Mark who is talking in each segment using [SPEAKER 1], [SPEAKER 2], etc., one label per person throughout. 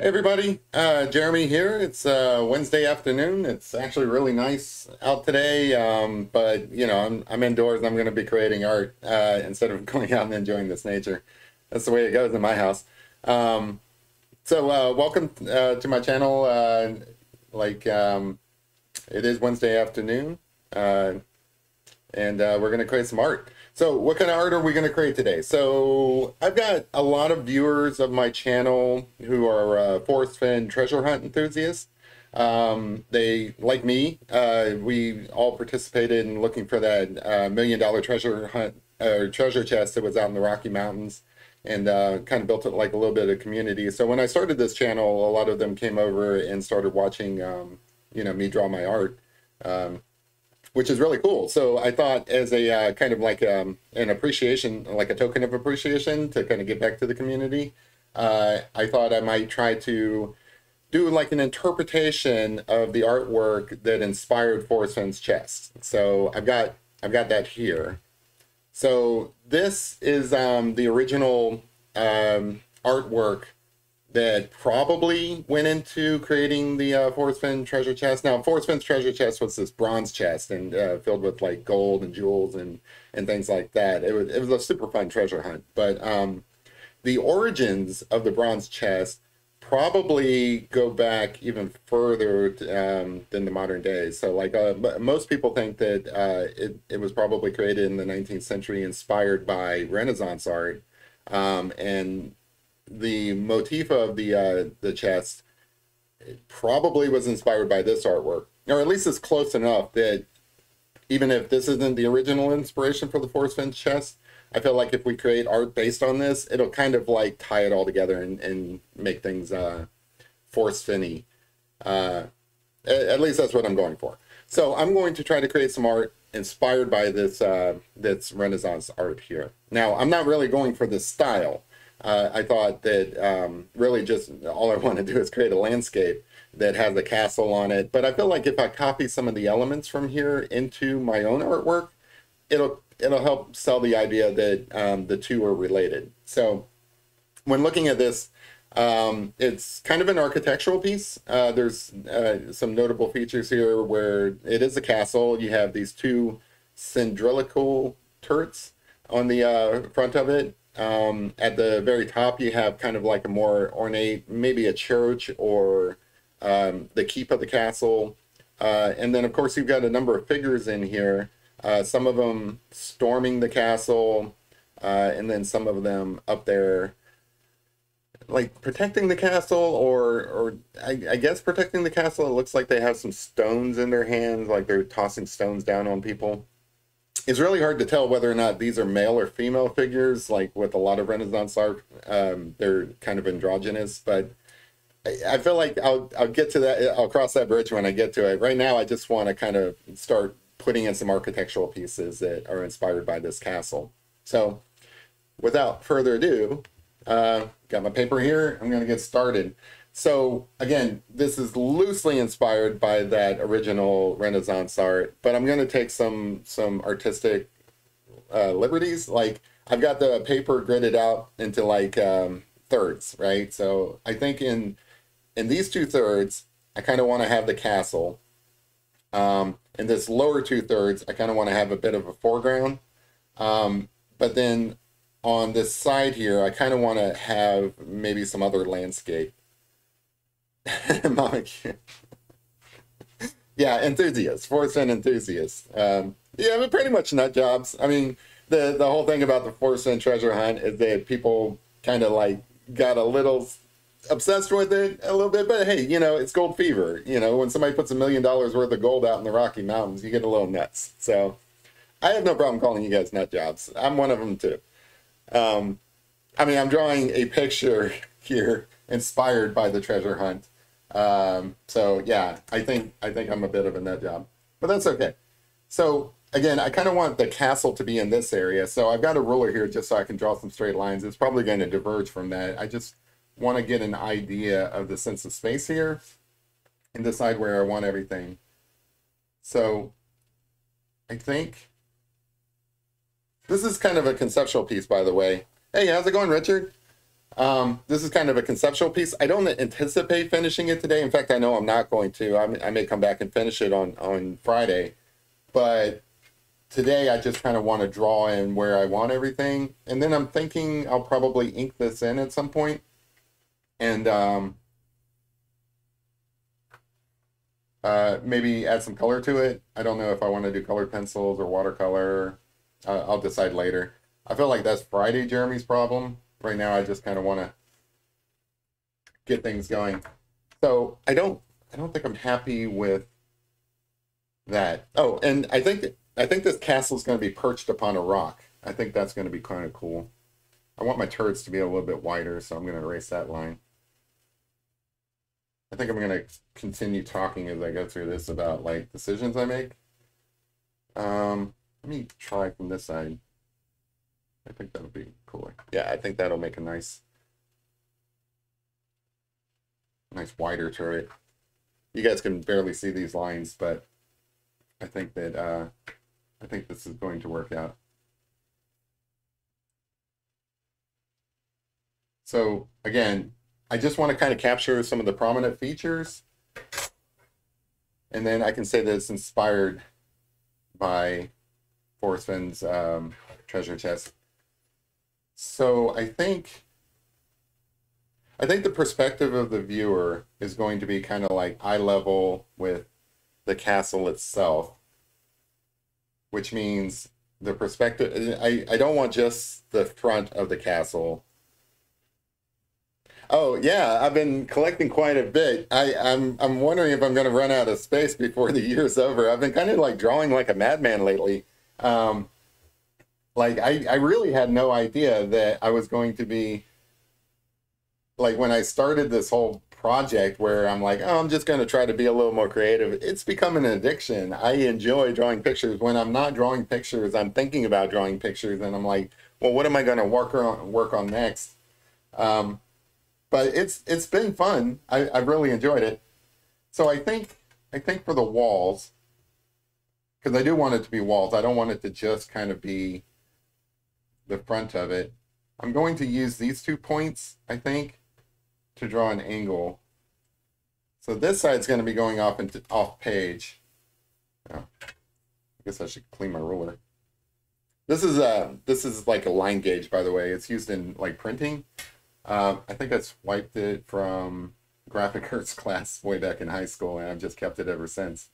[SPEAKER 1] Hey everybody, uh, Jeremy here. It's uh, Wednesday afternoon. It's actually really nice out today, um, but you know I'm I'm indoors. I'm going to be creating art uh, instead of going out and enjoying this nature. That's the way it goes in my house. Um, so uh, welcome uh, to my channel. Uh, like um, it is Wednesday afternoon, and we're going to create some art. So what kind of art are we going to create today? So I've got a lot of viewers of my channel who are uh, Forrest Fenn treasure hunt enthusiasts. Um, they, like me, uh, we all participated in looking for that uh, million dollar treasure hunt or treasure chest that was out in the Rocky Mountains and uh, kind of built it like a little bit of community. So when I started this channel, a lot of them came over and started watching, um, you know, me draw my art. Um, which is really cool. So I thought as a uh, kind of like um, an appreciation, like a token of appreciation to kind of get back to the community, uh, I thought I might try to do like an interpretation of the artwork that inspired Forrest Fenn's chest. So I've got I've got that here. So this is um, the original um, artwork that probably went into creating the uh, Forrest Fenn treasure chest. Now, Forrest Fenn's treasure chest was this bronze chest and uh, filled with like gold and jewels and and things like that. It was it was a super fun treasure hunt. But um, the origins of the bronze chest probably go back even further um, than the modern day. So, like uh, most people think that uh, it it was probably created in the 19th century, inspired by Renaissance art. Um, and the motif of the uh, the chest probably was inspired by this artwork, or at least it's close enough that even if this isn't the original inspiration for the Forrest Fenn chest, I feel like if we create art based on this, it'll kind of like tie it all together and, and make things uh, Forrest Fenny. Uh, at least that's what I'm going for. So I'm going to try to create some art inspired by this uh, this Renaissance art here. Now I'm not really going for the style uh, I thought that um, really just all I want to do is create a landscape that has a castle on it. But I feel like if I copy some of the elements from here into my own artwork, it'll it'll help sell the idea that um, the two are related. So when looking at this, um, it's kind of an architectural piece. Uh, there's uh, some notable features here where it is a castle. You have these two cylindrical turrets on the uh, front of it. Um, at the very top, you have kind of like a more ornate, maybe a church or um, the keep of the castle. Uh, and then, of course, you've got a number of figures in here, uh, some of them storming the castle, uh, and then some of them up there like protecting the castle or or I, I, guess protecting the castle. It looks like they have some stones in their hands like they're tossing stones down on people it's really hard to tell whether or not these are male or female figures. Like with a lot of Renaissance art, um, they're kind of androgynous. But I, I feel like I'll I'll get to that. I'll cross that bridge when I get to it. Right now, I just want to kind of start putting in some architectural pieces that are inspired by this castle. So, without further ado, uh, got my paper here. I'm going to get started. So again, this is loosely inspired by that original Renaissance art, but I'm going to take some some artistic uh, liberties. Like I've got the paper gridded out into like um, thirds, right? So I think in in these two thirds, I kind of want to have the castle. Um, in this lower two thirds, I kind of want to have a bit of a foreground. Um, but then on this side here, I kind of want to have maybe some other landscape. Mama yeah, enthusiasts, Forrest Fenn enthusiasts. Um, yeah, but pretty much nut jobs. I mean, the the whole thing about the Forrest Fenn treasure hunt is that people kind of like got a little obsessed with it a little bit. But hey, you know, it's gold fever. You know, when somebody puts a million dollars worth of gold out in the Rocky Mountains, you get a little nuts. So I have no problem calling you guys nut jobs. I'm one of them too. Um, I mean, I'm drawing a picture here inspired by the treasure hunt. Um, so yeah, I think I think I'm a bit of a nut job, but that's okay. So again, I kind of want the castle to be in this area. So I've got a ruler here just so I can draw some straight lines. It's probably going to diverge from that. I just want to get an idea of the sense of space here and decide where I want everything. So I think this is kind of a conceptual piece, by the way. Hey, how's it going, Richard? Um, this is kind of a conceptual piece. I don't anticipate finishing it today. In fact, I know I'm not going to. I, I may come back and finish it on, on Friday. But today I just kind of want to draw in where I want everything. And then I'm thinking I'll probably ink this in at some point. And um, uh, maybe add some color to it. I don't know if I want to do colored pencils or watercolor. Uh, I'll decide later. I feel like that's Friday Jeremy's problem. Right now, I just kind of want to get things going. So I don't, I don't think I'm happy with that. Oh, and I think, I think this castle is going to be perched upon a rock. I think that's going to be kind of cool. I want my turrets to be a little bit wider, so I'm going to erase that line. I think I'm going to continue talking as I go through this about like decisions I make. Um, let me try from this side. I think that'll be cooler. Yeah, I think that'll make a nice, nice wider turret. You guys can barely see these lines, but I think that, uh, I think this is going to work out. So again, I just want to kind of capture some of the prominent features. And then I can say that it's inspired by Forrest Fenn's um, treasure chest. So I think I think the perspective of the viewer is going to be kind of like eye level with the castle itself, which means the perspective. I, I don't want just the front of the castle Oh yeah, I've been collecting quite a bit. I, I'm I'm wondering if I'm going to run out of space before the year's over. I've been kind of like drawing like a madman lately. Um, like I, I really had no idea that I was going to be like when I started this whole project where I'm like, oh, I'm just going to try to be a little more creative. It's become an addiction. I enjoy drawing pictures. When I'm not drawing pictures, I'm thinking about drawing pictures, and I'm like, well, what am I going to work on work on next? Um, but it's it's been fun. I, I've really enjoyed it. So I think I think for the walls, because I do want it to be walls. I don't want it to just kind of be the front of it. I'm going to use these two points, I think, to draw an angle. So this side's going to be going off into off page. Oh, I guess I should clean my ruler. This is a this is like a line gauge, by the way. It's used in like printing. Um, I think I swiped it from Graphic Arts class way back in high school, and I've just kept it ever since.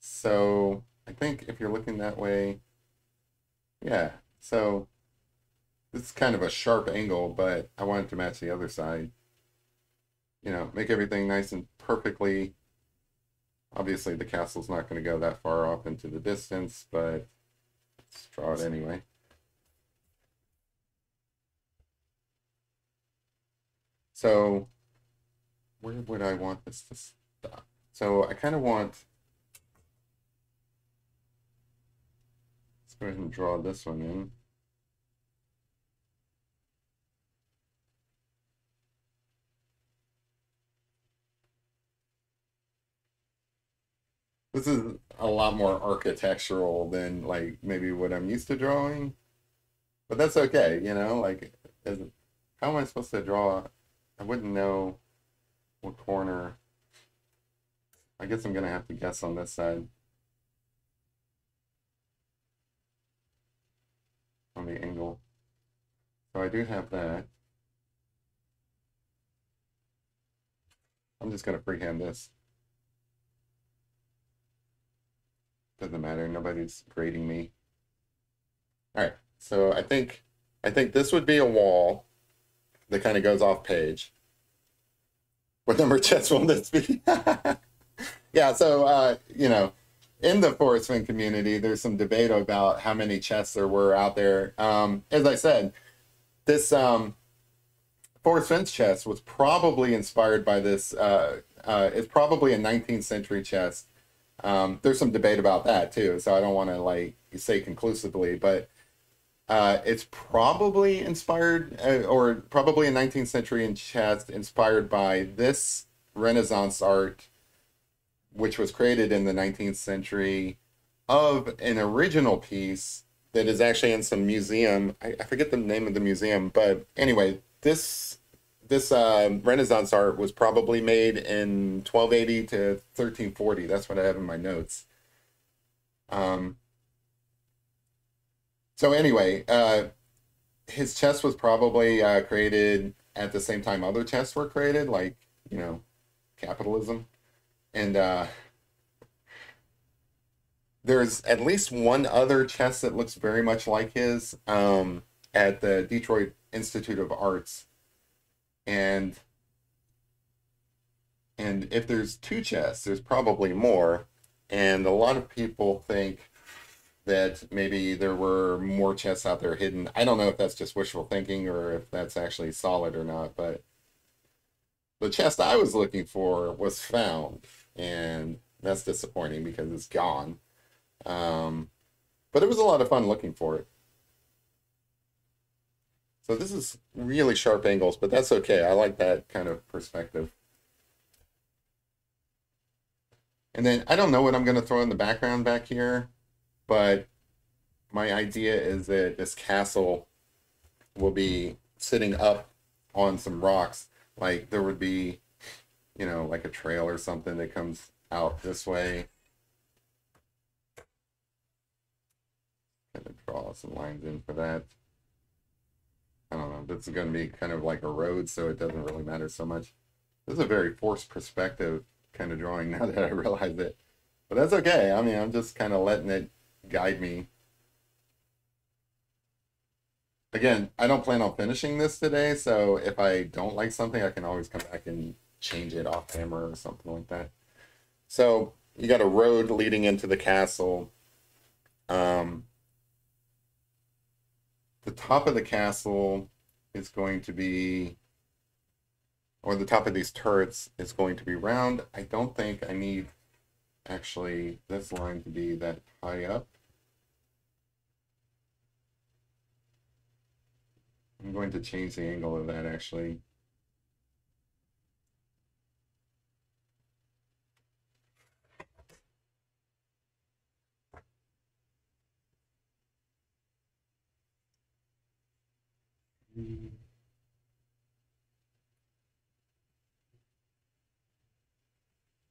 [SPEAKER 1] So I think if you're looking that way, yeah. So it's kind of a sharp angle, but I want it to match the other side. You know, make everything nice and perfectly. Obviously, the castle's not going to go that far off into the distance, but let's draw it anyway. So where would I want this to stop? So I kind of want, let's go ahead and draw this one in. This is a lot more architectural than like maybe what I'm used to drawing, but that's okay, you know, like, how am I supposed to draw I wouldn't know what corner. I guess I'm going to have to guess on this side. On the angle. So I do have that. I'm just going to freehand this. Doesn't matter. Nobody's grading me. All right. So I think I think this would be a wall that kind of goes off page. What number chess will this be? yeah, so, uh, you know, in the Forrest Fenn community, there's some debate about how many chests there were out there. Um, as I said, this um, Forrest Fenn's chest was probably inspired by this. Uh, uh, it's probably a 19th century chest. Um, there's some debate about that too, so I don't want to like say conclusively, but uh, it's probably inspired, uh, or probably a 19th century chest inspired by this Renaissance art, which was created in the 19th century of an original piece that is actually in some museum. I, I forget the name of the museum, but anyway, this this uh, Renaissance art was probably made in 1280 to 1340. That's what I have in my notes. Um, so anyway, uh, his chest was probably uh, created at the same time other chests were created, like you know, capitalism, and uh, there's at least one other chest that looks very much like his um, at the Detroit Institute of Arts, and and if there's two chests, there's probably more, and a lot of people think that maybe there were more chests out there hidden. I don't know if that's just wishful thinking or if that's actually solid or not, but the chest I was looking for was found, and that's disappointing because it's gone. Um, but it was a lot of fun looking for it. So this is really sharp angles, but that's okay. I like that kind of perspective. And then I don't know what I'm going to throw in the background back here, but my idea is that this castle will be sitting up on some rocks. Like there would be, you know, like a trail or something that comes out this way. Kind of draw some lines in for that. I don't know. This is going to be kind of like a road, so it doesn't really matter so much. This is a very forced perspective kind of drawing now that I realize it. But that's okay. I mean, I'm just kind of letting it guide me. Again, I don't plan on finishing this today, so if I don't like something, I can always come back and change it off camera or something like that. So you got a road leading into the castle. Um, the top of the castle is going to be, or the top of these turrets is going to be round. I don't think I need actually this line to be that high up. I'm going to change the angle of that actually. I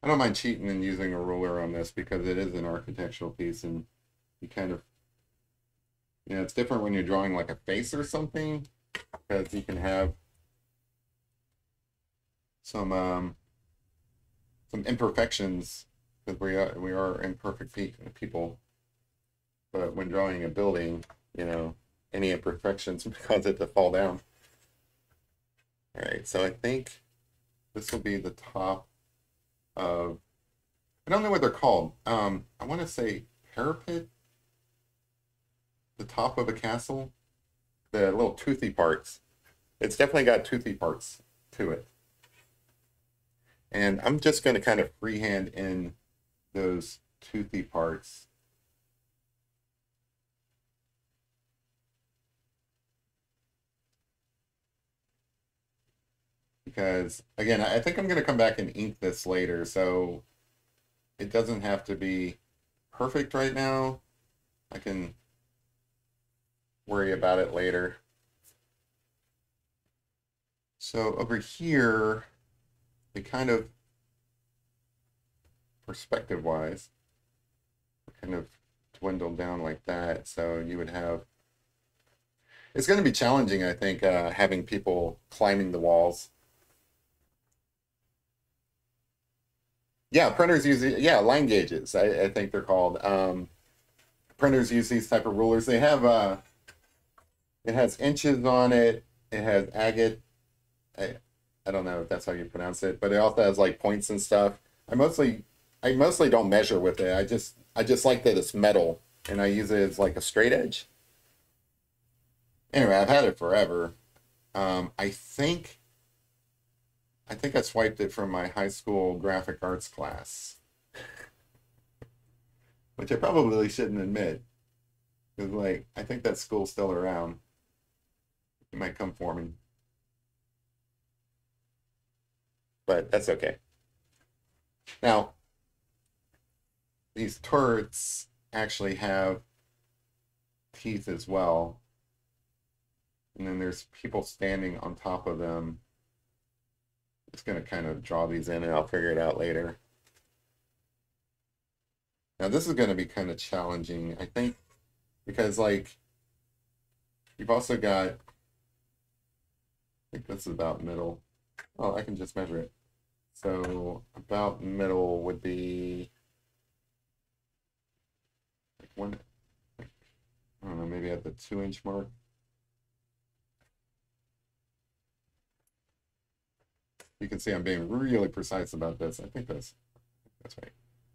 [SPEAKER 1] don't mind cheating and using a ruler on this because it is an architectural piece and you kind of, you know, it's different when you're drawing like a face or something because you can have some, um, some imperfections because we are, we are imperfect people. But when drawing a building, you know, any imperfections cause it to fall down. All right, so I think this will be the top of, I don't know what they're called. Um, I want to say parapet, the top of a castle, the little toothy parts. It's definitely got toothy parts to it. And I'm just going to kind of freehand in those toothy parts because again, I think I'm going to come back and ink this later, so it doesn't have to be perfect right now. I can worry about it later. So over here, it kind of, perspective-wise, kind of dwindled down like that. So you would have, it's going to be challenging, I think, uh, having people climbing the walls Yeah, printers use yeah line gauges. I, I think they're called. Um, printers use these type of rulers. They have uh, it has inches on it. It has agate. I, I don't know if that's how you pronounce it, but it also has like points and stuff. I mostly I mostly don't measure with it. I just I just like that it's metal and I use it as like a straight edge. Anyway, I've had it forever. Um, I think I think I swiped it from my high school graphic arts class, which I probably shouldn't admit. Because, like, I think that school's still around. It might come for me. But that's okay. Now, these turrets actually have teeth as well. And then there's people standing on top of them. Just gonna kind of draw these in and I'll figure it out later. Now this is gonna be kind of challenging, I think, because like you've also got I think this is about middle. Oh, I can just measure it. So about middle would be like one, I don't know, maybe at the two inch mark. You can see I'm being really precise about this. I think that's that's right.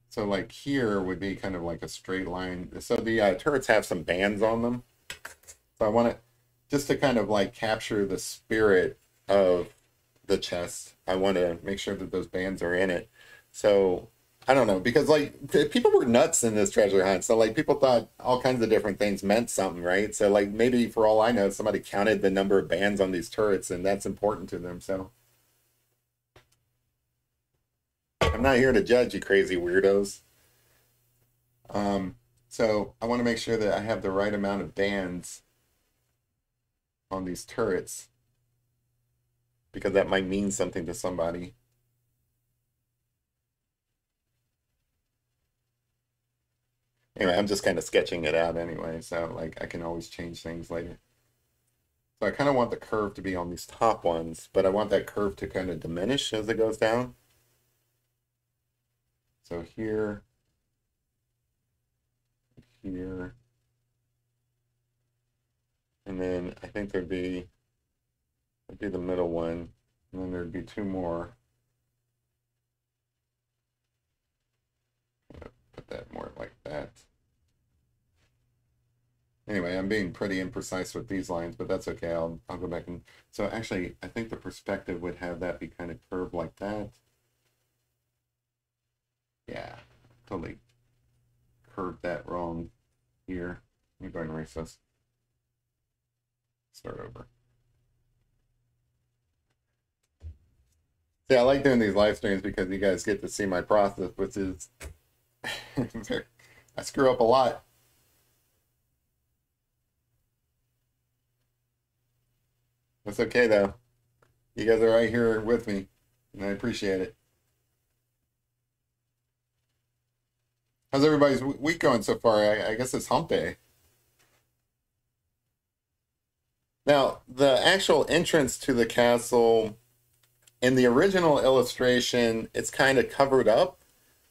[SPEAKER 1] So like here would be kind of like a straight line. So the uh, turrets have some bands on them. So I want to, just to kind of like capture the spirit of the chest. I want to make sure that those bands are in it. So I don't know because like people were nuts in this treasure hunt. So like people thought all kinds of different things meant something, right? So like maybe for all I know, somebody counted the number of bands on these turrets, and that's important to them. So I'm not here to judge you, crazy weirdos. Um, so I want to make sure that I have the right amount of bands on these turrets because that might mean something to somebody. Anyway, I'm just kind of sketching it out anyway, so like I can always change things later. So I kind of want the curve to be on these top ones, but I want that curve to kind of diminish as it goes down. So here, here, and then I think there'd be That'd be the middle one. And then there'd be two more. Put that more like that. Anyway, I'm being pretty imprecise with these lines, but that's okay. I'll, I'll go back and... So actually, I think the perspective would have that be kind of curved like that. Yeah, totally curved that wrong here. Let me go and erase this. Start over. Yeah, I like doing these live streams because you guys get to see my process, which is I screw up a lot. That's okay though. You guys are right here with me, and I appreciate it. How's everybody's week going so far? I, I guess it's hump day. Now, the actual entrance to the castle in the original illustration, it's kind of covered up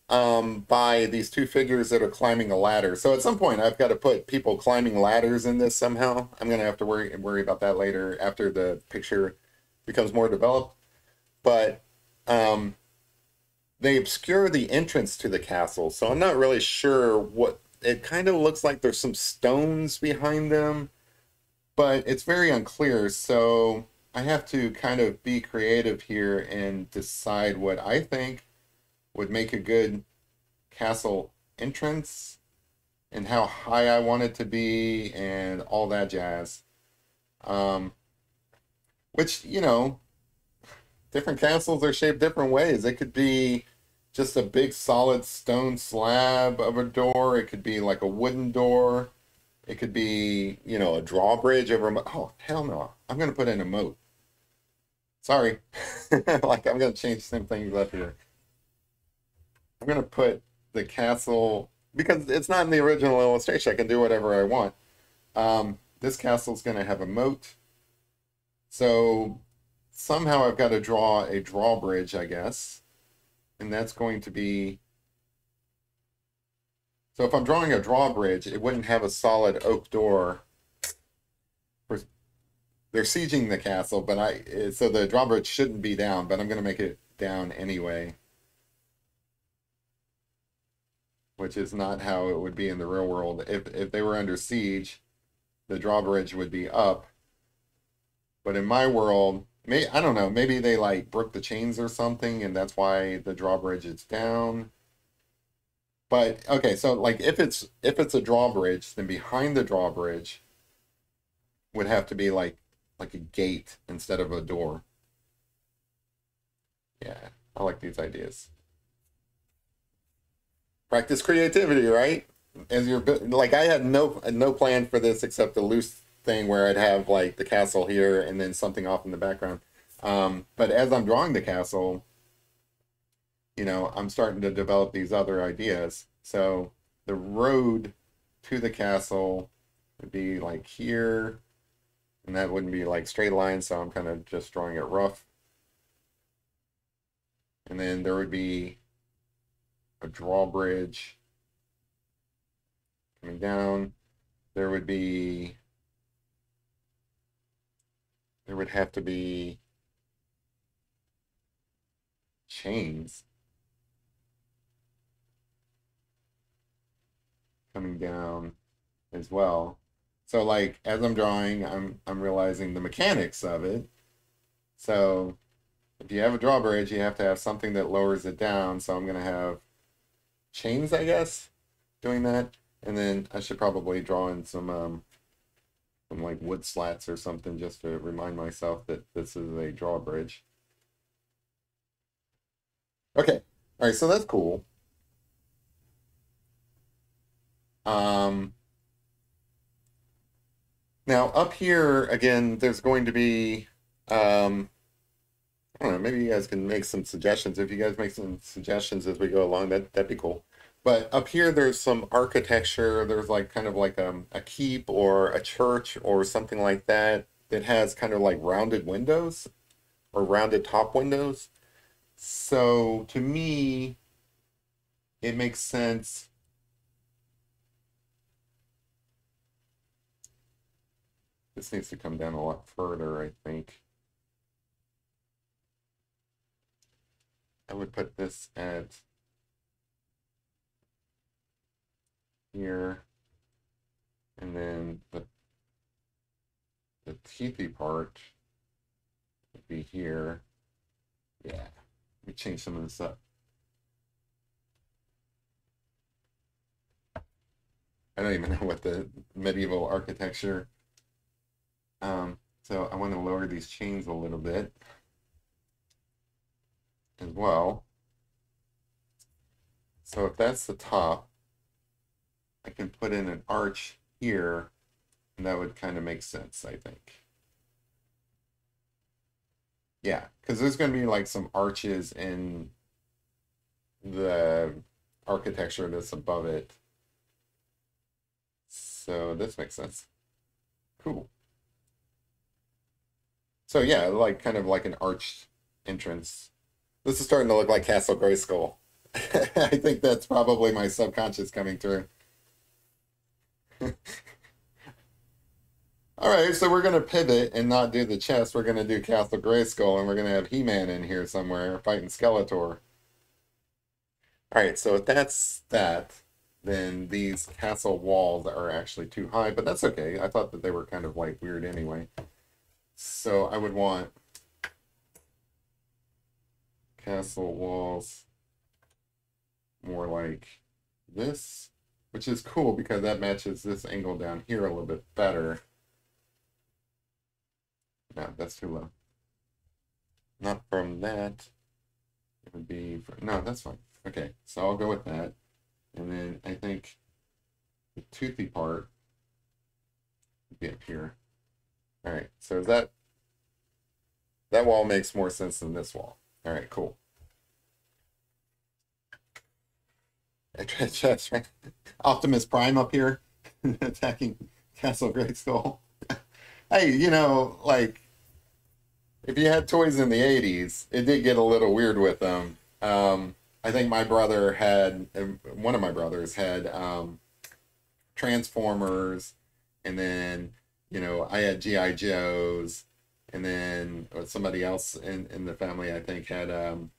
[SPEAKER 1] um, by these two figures that are climbing a ladder. So at some point, I've got to put people climbing ladders in this somehow. I'm going to have to worry worry about that later after the picture becomes more developed. But um, they obscure the entrance to the castle, so I'm not really sure what. It kind of looks like there's some stones behind them, but it's very unclear. So I have to kind of be creative here and decide what I think would make a good castle entrance and how high I want it to be and all that jazz. Um, which, you know, different castles are shaped different ways. It could be just a big solid stone slab of a door. It could be like a wooden door. It could be, you know, a drawbridge over a Oh, hell no. I'm going to put in a moat. Sorry. like I'm going to change some things up here. I'm going to put the castle, because it's not in the original illustration, I can do whatever I want. Um, this castle's going to have a moat. So somehow I've got to draw a drawbridge, I guess. And that's going to be... So if I'm drawing a drawbridge, it wouldn't have a solid oak door they're sieging the castle, but I eh, so the drawbridge shouldn't be down, but I'm going to make it down anyway. Which is not how it would be in the real world. If if they were under siege, the drawbridge would be up. But in my world, may I don't know, maybe they like broke the chains or something and that's why the drawbridge is down. But okay, so like if it's if it's a drawbridge, then behind the drawbridge would have to be like like a gate instead of a door. Yeah, I like these ideas. Practice creativity, right? as you're like I had no no plan for this except a loose thing where I'd have like the castle here and then something off in the background. Um, but as I'm drawing the castle, you know, I'm starting to develop these other ideas. So the road to the castle would be like here, and that wouldn't be like straight line, so I'm kind of just drawing it rough. And then there would be a drawbridge coming down. There would be, there would have to be chains coming down as well. So like as I'm drawing, I'm I'm realizing the mechanics of it. So if you have a drawbridge, you have to have something that lowers it down. So I'm gonna have chains, I guess, doing that. And then I should probably draw in some um some like wood slats or something just to remind myself that this is a drawbridge. Okay. All right, so that's cool. Um, now up here again, there's going to be, um, I don't know, maybe you guys can make some suggestions. If you guys make some suggestions as we go along, that that'd be cool. But up here, there's some architecture. There's like kind of like um, a keep or a church or something like that that has kind of like rounded windows or rounded top windows. So to me, it makes sense. This needs to come down a lot further, I think. I would put this at here, and then the the teethy part would be here. Yeah, let me change some of this up. I don't even know what the medieval architecture. Um, so I want to lower these chains a little bit as well. So if that's the top, I can put in an arch here, and that would kind of make sense, I think. Yeah, because there's going to be like some arches in the architecture that's above it. So this makes sense. Cool. So yeah, like kind of like an arched entrance. This is starting to look like Castle Grayskull. I think that's probably my subconscious coming through. All right, so we're gonna pivot and not do the chest. We're gonna do Castle Grayskull, and we're gonna have He-Man in here somewhere fighting Skeletor. All right, so if that's that, then these castle walls are actually too high, but that's okay. I thought that they were kind of like weird anyway. So I would want castle walls more like this, which is cool because that matches this angle down here a little bit better. No, that's too low. Not from that. It would be, for, no, that's fine. Okay, so I'll go with that. And then I think the toothy part would be up here. All right, so that that wall makes more sense than this wall. All right, cool. Optimus Prime up here attacking Castle Grayskull. hey, you know, like if you had toys in the 80s, it did get a little weird with them. Um, I think my brother had, one of my brothers had um, Transformers, and then, you know, I had G.I. Joes, and then somebody else in, in the family, I think, had, um,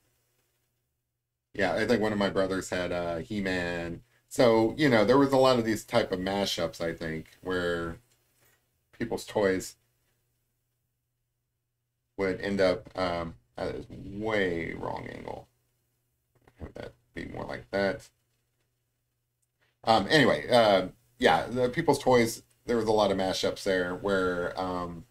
[SPEAKER 1] yeah, I think one of my brothers had uh, He-Man. So, you know, there was a lot of these type of mashups, I think, where people's toys would end up um, at a way wrong angle. Have that be more like that. Um, anyway, uh, yeah, the people's toys. There was a lot of mashups there where, um,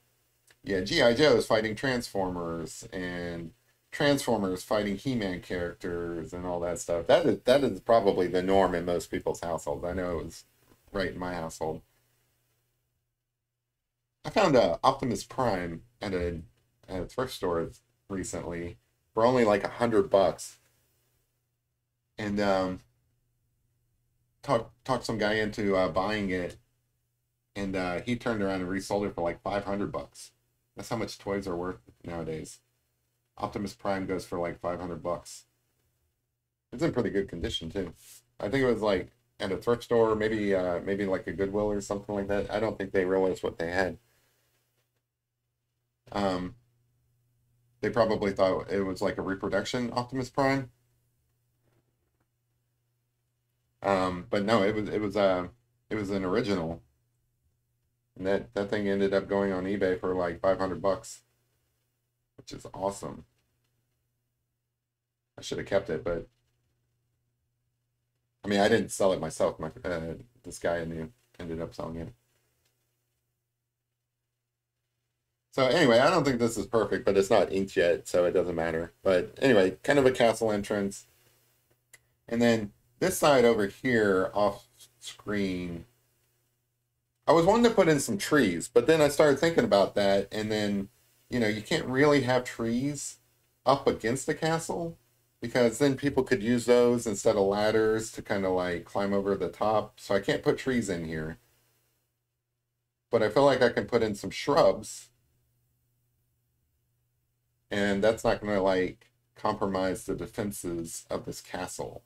[SPEAKER 1] yeah, GI Joe is fighting Transformers, and Transformers fighting He-Man characters and all that stuff. That is that is probably the norm in most people's households. I know it was right in my household. I found a Optimus Prime at a, at a thrift store recently for only like a hundred bucks, and um, talked talked some guy into uh, buying it, and uh, he turned around and resold it for like five hundred bucks. That's how much toys are worth nowadays. Optimus Prime goes for like 500 bucks. It's in pretty good condition too. I think it was like at a thrift store, maybe uh, maybe like a Goodwill or something like that. I don't think they realized what they had. Um, they probably thought it was like a reproduction Optimus Prime. Um, but no, it was it was uh it was an original. And that that thing ended up going on eBay for like 500 bucks which is awesome. I should have kept it, but I mean, I didn't sell it myself. My uh, this guy ended up selling it. So anyway, I don't think this is perfect, but it's not inked yet, so it doesn't matter. But anyway, kind of a castle entrance. And then this side over here off screen, I was wanting to put in some trees, but then I started thinking about that, and then you know, you can't really have trees up against the castle because then people could use those instead of ladders to kind of like climb over the top. So I can't put trees in here. But I feel like I can put in some shrubs. And that's not going to like compromise the defenses of this castle.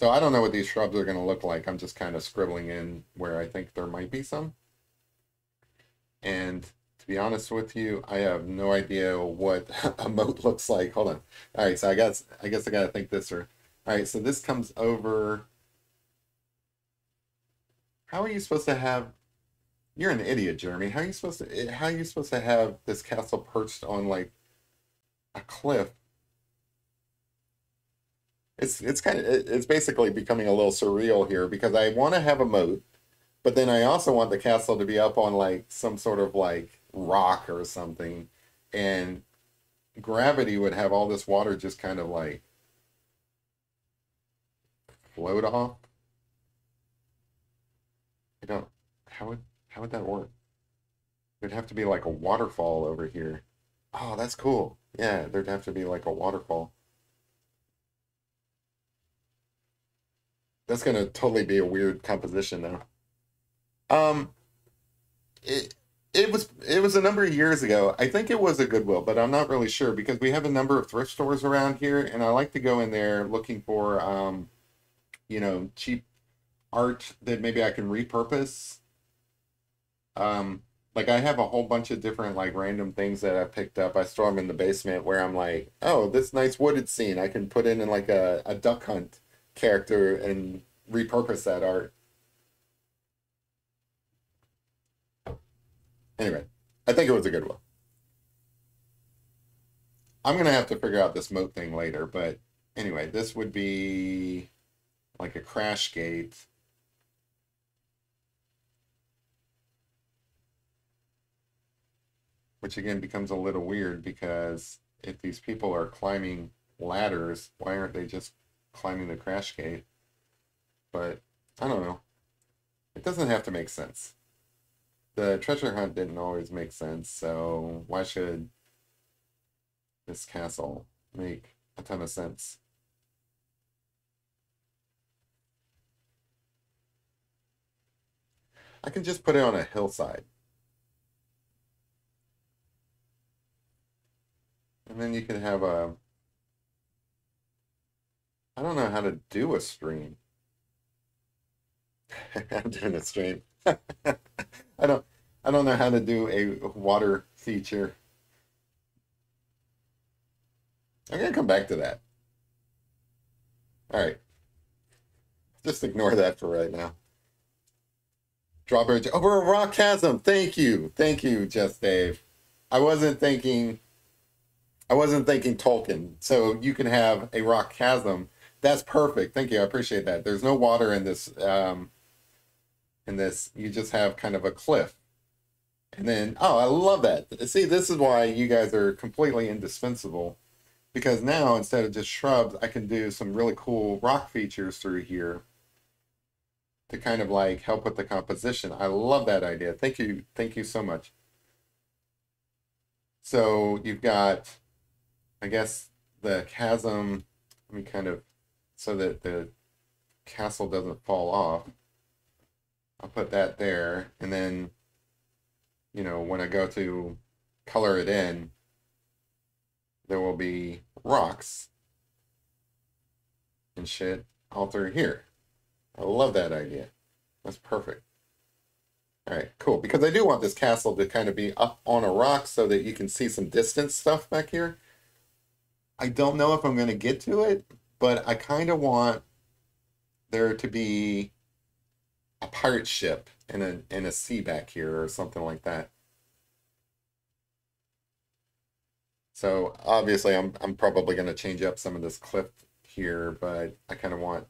[SPEAKER 1] So I don't know what these shrubs are going to look like. I'm just kind of scribbling in where I think there might be some. And to be honest with you, I have no idea what a moat looks like. Hold on. All right, so I guess I guess I gotta think this through. All right, so this comes over. How are you supposed to have? You're an idiot, Jeremy. How are you supposed to? Eh, how are you supposed to have this castle perched on like a cliff? It's it's kind of it's basically becoming a little surreal here because I want to have a moat, but then I also want the castle to be up on like some sort of like rock or something and gravity would have all this water just kind of like float off. I don't how would how would that work? There'd have to be like a waterfall over here. Oh that's cool. Yeah there'd have to be like a waterfall. That's gonna totally be a weird composition though. Um it it was it was a number of years ago. I think it was a Goodwill, but I'm not really sure because we have a number of thrift stores around here, and I like to go in there looking for, um, you know, cheap art that maybe I can repurpose. Um, like I have a whole bunch of different like random things that I picked up. I store them in the basement where I'm like, oh, this nice wooded scene. I can put in, in like a, a duck hunt character and repurpose that art. Anyway, I think it was a good one. I'm going to have to figure out this moat thing later, but anyway, this would be like a crash gate. Which again becomes a little weird because if these people are climbing ladders, why aren't they just climbing the crash gate? But I don't know. It doesn't have to make sense the treasure hunt didn't always make sense, so why should this castle make a ton of sense? I can just put it on a hillside. And then you can have a... I don't know how to do a stream. I'm doing a stream. I don't I don't know how to do a water feature. I'm gonna come back to that. All right. Just ignore that for right now. Drawbridge over a rock chasm. Thank you. Thank you, Just Dave. I wasn't thinking I wasn't thinking Tolkien. So you can have a rock chasm. That's perfect. Thank you. I appreciate that. There's no water in this um in this. You just have kind of a cliff. And then, oh, I love that. See, this is why you guys are completely indispensable because now instead of just shrubs, I can do some really cool rock features through here to kind of like help with the composition. I love that idea. Thank you. Thank you so much. So you've got, I guess, the chasm. Let me kind of, so that the castle doesn't fall off. I'll put that there. And then, you know, when I go to color it in, there will be rocks and shit all through here. I love that idea. That's perfect. All right, cool. Because I do want this castle to kind of be up on a rock so that you can see some distance stuff back here. I don't know if I'm going to get to it, but I kind of want there to be a pirate ship in a in a sea back here or something like that. So obviously I'm I'm probably going to change up some of this cliff here, but I kind of want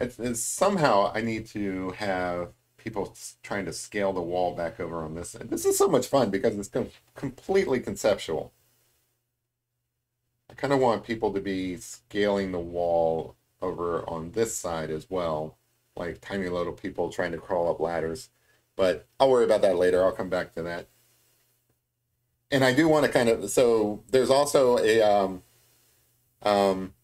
[SPEAKER 1] it's, it's, somehow I need to have people trying to scale the wall back over on this side. This is so much fun because it's com completely conceptual. I kind of want people to be scaling the wall over on this side as well, like tiny little people trying to crawl up ladders. But I'll worry about that later. I'll come back to that. And I do want to kind of, so there's also a, um, um,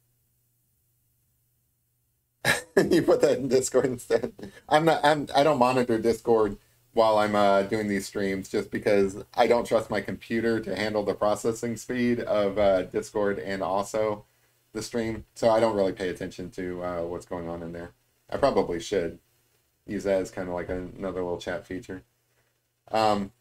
[SPEAKER 1] you put that in Discord instead. I'm not, I'm, I don't monitor Discord while I'm uh, doing these streams just because I don't trust my computer to handle the processing speed of uh, Discord and also the stream, so I don't really pay attention to uh, what's going on in there. I probably should use that as kind of like another little chat feature. Um,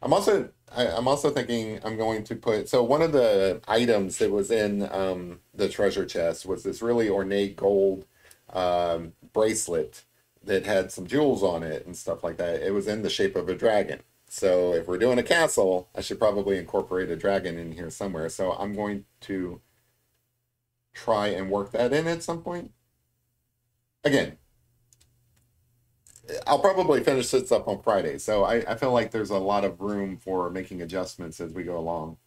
[SPEAKER 1] I'm also I, am also thinking I'm going to put so one of the items that was in um, the treasure chest was this really ornate gold um, bracelet that had some jewels on it and stuff like that. It was in the shape of a dragon. So if we're doing a castle, I should probably incorporate a dragon in here somewhere. So I'm going to try and work that in at some point. Again, I'll probably finish this up on Friday. So I, I feel like there's a lot of room for making adjustments as we go along.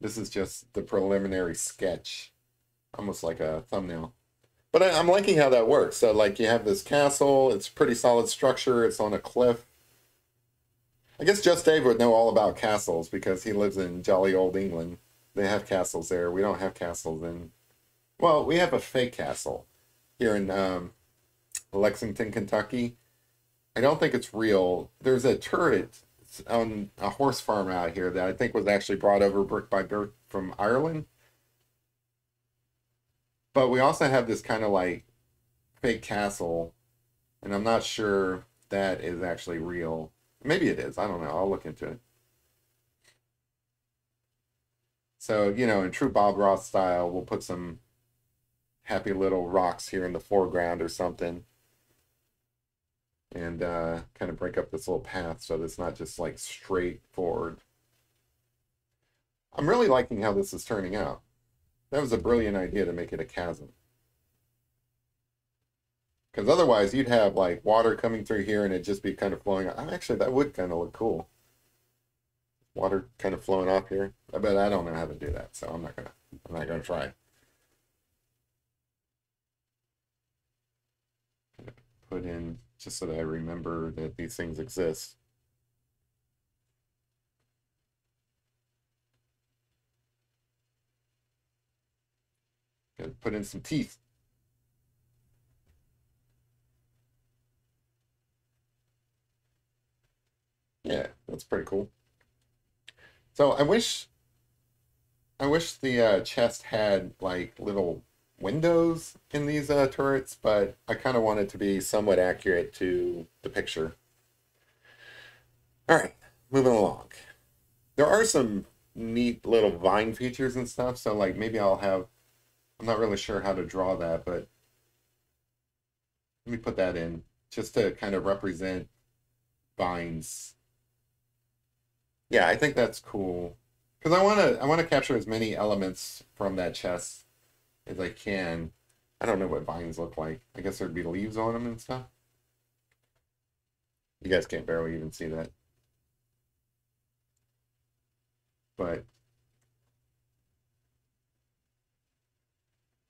[SPEAKER 1] This is just the preliminary sketch, almost like a thumbnail. But I, am liking how that works. So like you have this castle, it's pretty solid structure, it's on a cliff. I guess Just Dave would know all about castles because he lives in jolly old England. They have castles there. We don't have castles in. Well, we have a fake castle here in um, Lexington, Kentucky. I don't think it's real. There's a turret on a horse farm out here that I think was actually brought over brick by brick from Ireland. But we also have this kind of like fake castle, and I'm not sure that is actually real. Maybe it is. I don't know. I'll look into it. So, you know, in true Bob Ross style, we'll put some happy little rocks here in the foreground or something. And uh, kind of break up this little path so that it's not just like straight forward. I'm really liking how this is turning out. That was a brilliant idea to make it a chasm. Because otherwise you'd have like water coming through here and it'd just be kind of flowing. Actually, that would kind of look cool. Water kind of flowing off here. I bet I don't know how to do that, so I'm not gonna I'm not gonna try. Put in just so that I remember that these things exist. Gotta put in some teeth. Yeah, that's pretty cool. So I wish, I wish the uh, chest had like little windows in these uh, turrets, but I kind of want it to be somewhat accurate to the picture. All right, moving along. There are some neat little vine features and stuff, so like maybe I'll have I'm not really sure how to draw that, but let me put that in just to kind of represent vines. Yeah, I think that's cool because I want to I want to capture as many elements from that chest as I can. I don't know what vines look like. I guess there'd be leaves on them and stuff. You guys can't barely even see that. but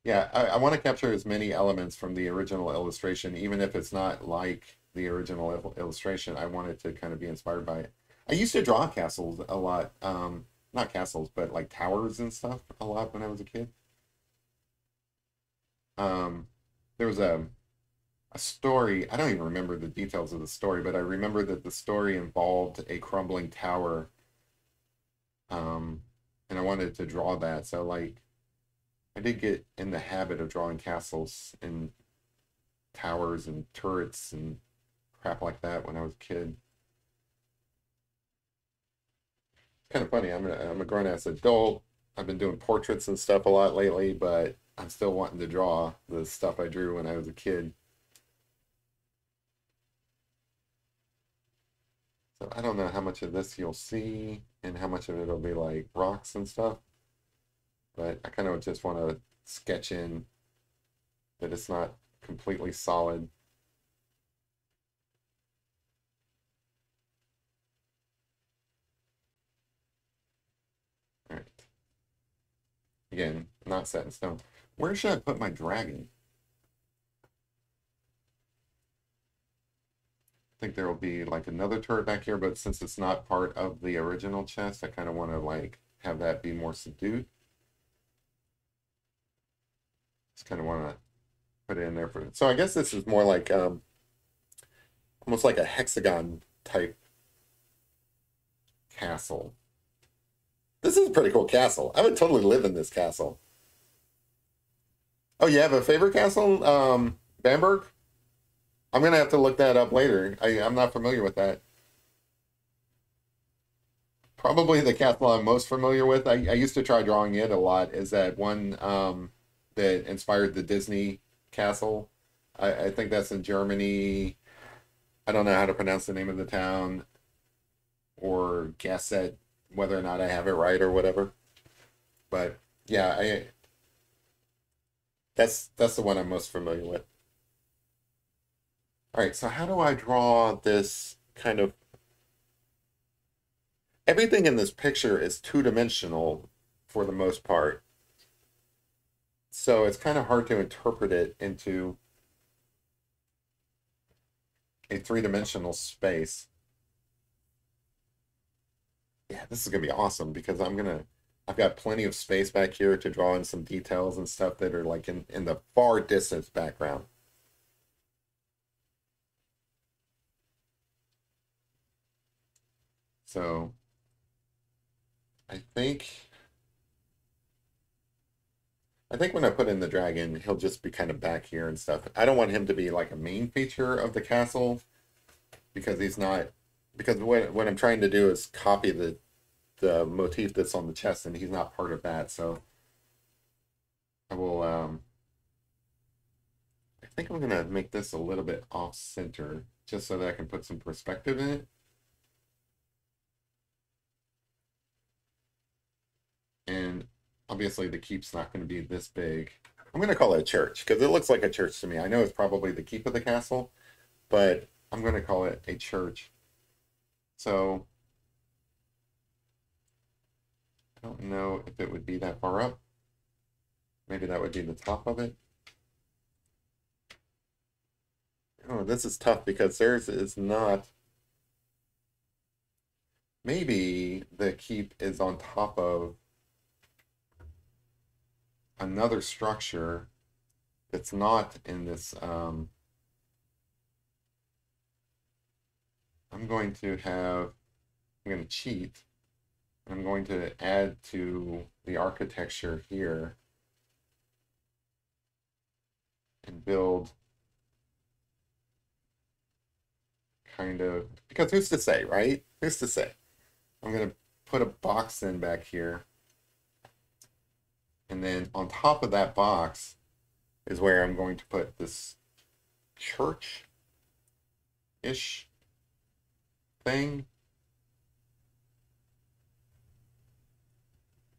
[SPEAKER 1] yeah, I, I want to capture as many elements from the original illustration, even if it's not like the original il- illustration. I wanted to kind of be inspired by it. I used to draw castles a lot, um, not castles, but like towers and stuff a lot when I was a kid. Um, there was a a story. I don't even remember the details of the story, but I remember that the story involved a crumbling tower. Um, and I wanted to draw that. So like I did get in the habit of drawing castles and towers and turrets and crap like that when I was a kid. It's kind of funny. I'm a, I'm a grown ass adult. I've been doing portraits and stuff a lot lately, but I'm still wanting to draw the stuff I drew when I was a kid. So I don't know how much of this you'll see and how much of it will be like rocks and stuff. But I kind of just want to sketch in that it's not completely solid. All right. Again, not set in stone. Where should I put my dragon? I think there will be like another turret back here, but since it's not part of the original chest, I kind of want to like have that be more subdued. Just kind of want to put it in there for. So I guess this is more like um, almost like a hexagon type castle. This is a pretty cool castle. I would totally live in this castle. Oh, you have a favorite castle, um, Bamberg? I'm gonna have to look that up later. I, I'm not familiar with that. Probably the castle I'm most familiar with. I, I used to try drawing it a lot. Is that one um, that inspired the Disney castle? I, I think that's in Germany. I don't know how to pronounce the name of the town or guess at whether or not I have it right or whatever. But yeah, I that's that's the one I'm most familiar with. All right, so how do I draw this kind of everything in this picture is two-dimensional for the most part. So it's kind of hard to interpret it into a three-dimensional space. Yeah, this is gonna be awesome because I'm gonna I've got plenty of space back here to draw in some details and stuff that are like in, in the far distance background. So I think I think when I put in the dragon, he'll just be kind of back here and stuff. I don't want him to be like a main feature of the castle because he's not because what what I'm trying to do is copy the the motif that's on the chest and he's not part of that. So I will um I think I'm gonna make this a little bit off center just so that I can put some perspective in it. And obviously the keep's not to be this big. I'm to call it a church because it looks like a church to me. I know it's probably the keep of the castle, but I'm to call it a church. So I don't know if it would be that far up. Maybe that would be the top of it. Oh, this is tough because theirs is not. Maybe the keep is on top of another structure that's not in this um, I'm going to have I'm going to cheat I'm going to add to the architecture here and build kind of because who's to say right? Who's to say? I'm going to put a box in back here. And then on top of that box is where I'm going to put this church-ish thing.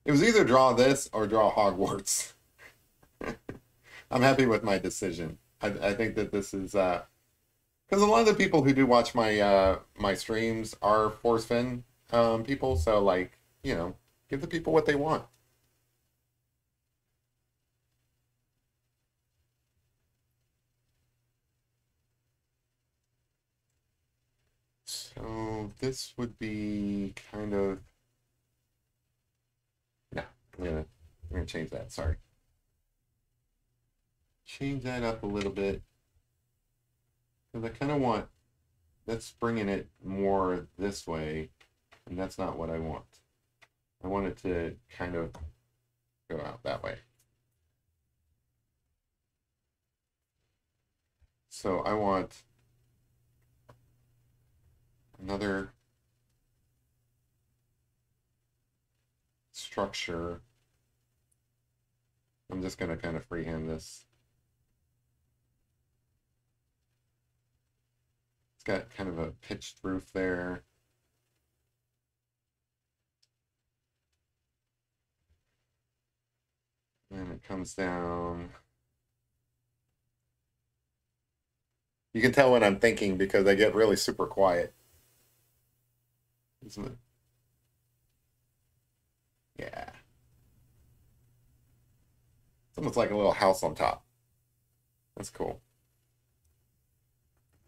[SPEAKER 1] It was either draw this or draw Hogwarts. I'm happy with my decision. I, I think that this is uh because a lot of the people who do watch my uh my streams are Forrest Fenn um people, so like, you know, Give the people what they want. So this would be kind of, I'm gonna, I'm gonna change that, sorry. Change that up a little bit. Because I kind of want, that's bringing it more this way, and that's not what I want. I want it to kind of go out that way. So I want another structure. I'm just going to kind of freehand this. It's got kind of a pitched roof there. And it comes down. You can tell when I'm thinking because I get really super quiet. Isn't it? Yeah. It's almost like a little house on top. That's cool.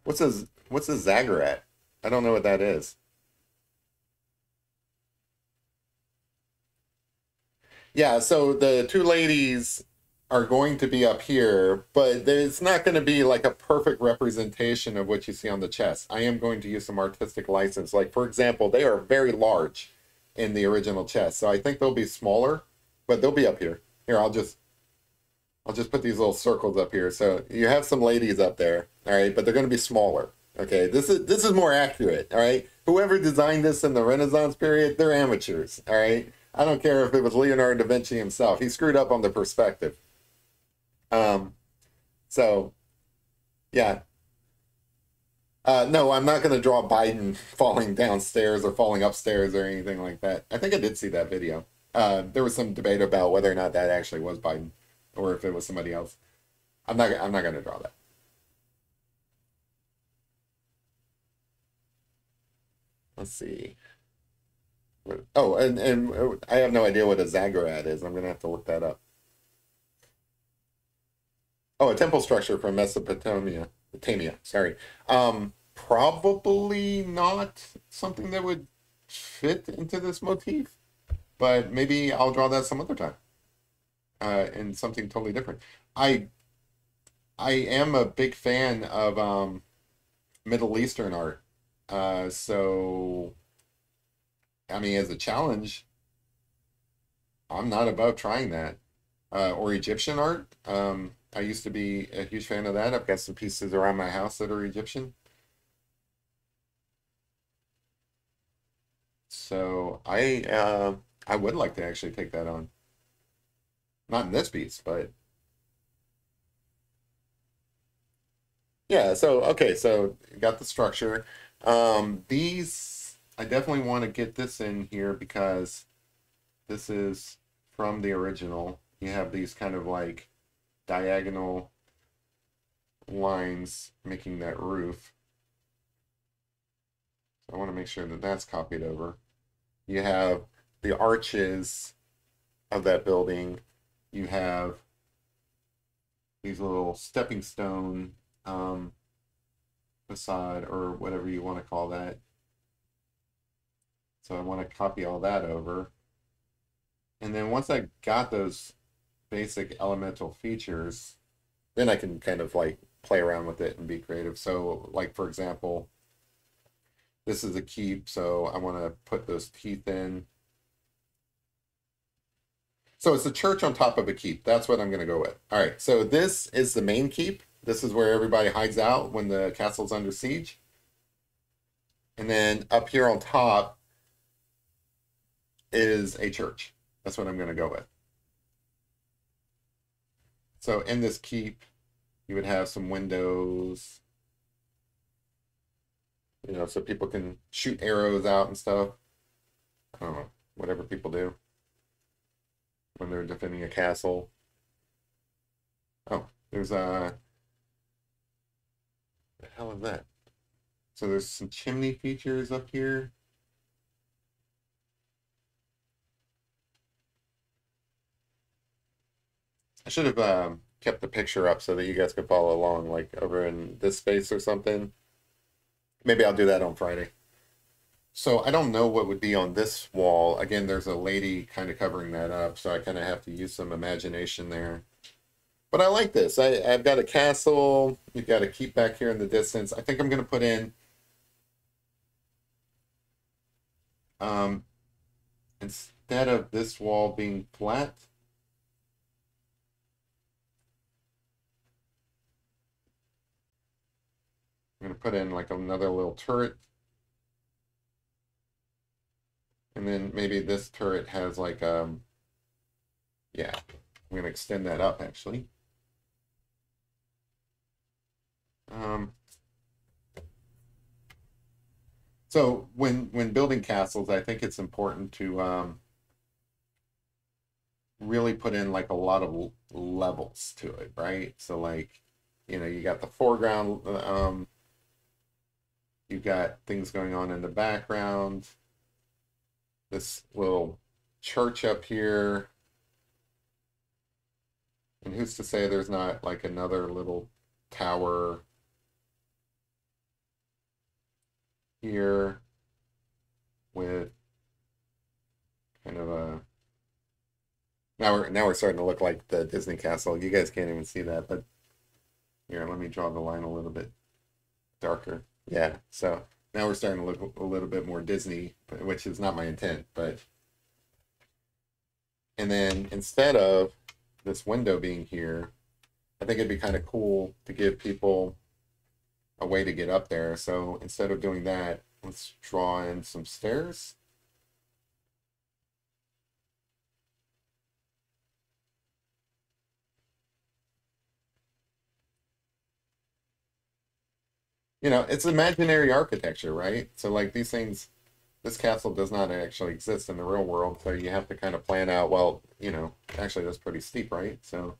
[SPEAKER 1] What's a what's a zaggurat? I don't know what that is. Yeah, so the two ladies are going to be up here, but it's not going to be like a perfect representation of what you see on the chest. I am going to use some artistic license. Like, for example, they are very large in the original chest. So I think they'll be smaller, but they'll be up here. Here, I'll just I'll just put these little circles up here. So you have some ladies up there, all right, but they're going to be smaller. Okay, this is this is more accurate, all right? Whoever designed this in the Renaissance period, they're amateurs, all right? I don't care if it was Leonardo da Vinci himself. He screwed up on the perspective. Um, so, yeah. Uh, no, I'm not going to draw Biden falling downstairs or falling upstairs or anything like that. I think I did see that video. Uh, there was some debate about whether or not that actually was Biden or if it was somebody else. I'm not. I'm not going to draw that. Let's see. Oh, and and I have no idea what a zaggurat is. I'm going to have to look that up. Oh, a temple structure from Mesopotamia. Mesopotamia, sorry. Um, probably not something that would fit into this motif, but maybe I'll draw that some other time. Uh, in something totally different. I I am a big fan of um, Middle Eastern art. Uh, so, I mean, as a challenge, I'm not above trying that. Uh, or Egyptian art. Um, I used to be a huge fan of that. I've got some pieces around my house that are Egyptian. So I uh, I would like to actually take that on. Not in this piece, but yeah. So okay, so got the structure. Um, these I definitely want to get this in here because this is from the original. You have these kind of like diagonal lines making that roof. I want to make sure that that's copied over. You have the arches of that building. You have these little stepping stone um, facade or whatever you want to call that. So I want to copy all that over. And then once I got those basic elemental features, then I can kind of like play around with it and be creative. So like, for example, this is a keep, so I want to put those teeth in. So it's a church on top of a keep. That's what I'm going to go with. All right, so this is the main keep. This is where everybody hides out when the castle's under siege. And then up here on top is a church. That's what I'm going to go with. So in this keep, you would have some windows, you know, so people can shoot arrows out and stuff. I don't know, whatever people do when they're defending a castle. Oh, there's a. The hell is that? So there's some chimney features up here. I should have um, kept the picture up so that you guys could follow along, like over in this space or something. Maybe I'll do that on Friday. So I don't know what would be on this wall. Again, there's a lady kind of covering that up, so I kind of have to use some imagination there. But I like this. I, I've got a castle. You've got a keep back here in the distance. I think I'm going to put in um, instead of this wall being flat, I'm going to put in like another little turret. And then maybe this turret has like, um, yeah, I'm going to extend that up actually. Um, so when when building castles, I think it's important to um, really put in like a lot of levels to it, right? So like, you know, you got the foreground, um, you got things going on in the background. This little church up here. And who's to say there's not like another little tower here with kind of a now we're now we're starting to look like the Disney castle. You guys can't even see that, but here, let me draw the line a little bit darker. Yeah, so now we're starting to look a little bit more Disney, which is not my intent, but and then instead of this window being here, I think it'd be kind of cool to give people a way to get up there. So instead of doing that, let's draw in some stairs. You know, it's imaginary architecture, right? So like these things, this castle does not actually exist in the real world. So you have to kind of plan out, well, you know, actually that's pretty steep, right? So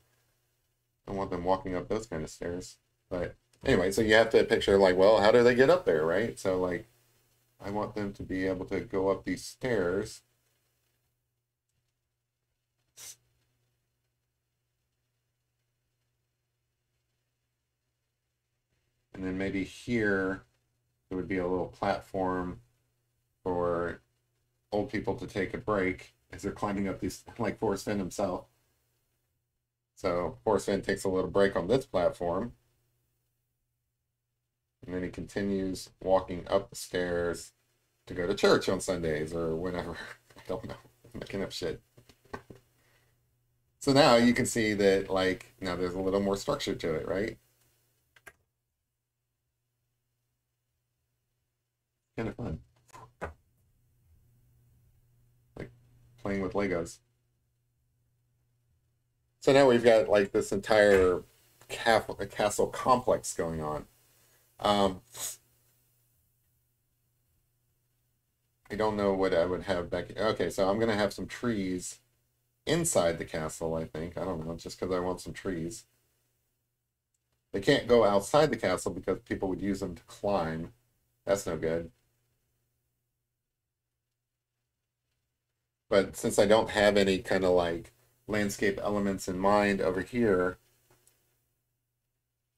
[SPEAKER 1] I want them walking up those kind of stairs. But anyway, so you have to picture like, well, how do they get up there, right? So like, I want them to be able to go up these stairs. And then maybe here, there would be a little platform for old people to take a break as they're climbing up these, like Forrest Fenn himself. So Forrest Fenn takes a little break on this platform. And then he continues walking up the stairs to go to church on Sundays or whenever. I don't know. I'm making up shit. So now you can see that, like, now there's a little more structure to it, right? Kind of fun. Like playing with Legos. So now we've got like this entire castle complex going on. Um, I don't know what I would have back. Okay, so I'm going to have some trees inside the castle, I think. I don't know, just because I want some trees. They can't go outside the castle because people would use them to climb. That's no good. But since I don't have any kind of like landscape elements in mind over here,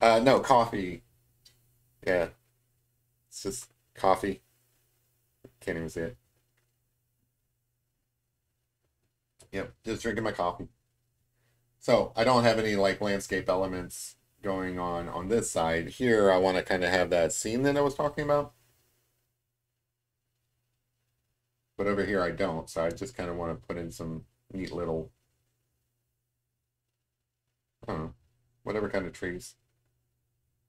[SPEAKER 1] uh, no, coffee yeah. It's just coffee. Can't even see it. Yep, just drinking my coffee. So I don't have any like landscape elements going on on this side. Here I want to kind of have that scene that I was talking about. But over here I don't, so I just kind of want to put in some neat little, I don't know, whatever kind of trees.